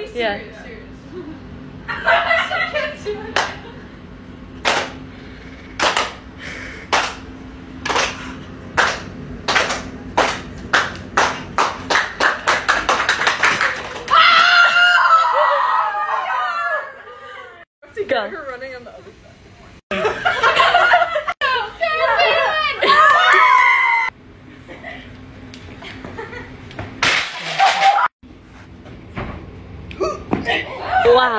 be Yeah. serious. serious. I can't do it. Go. Her running on the other side. 哇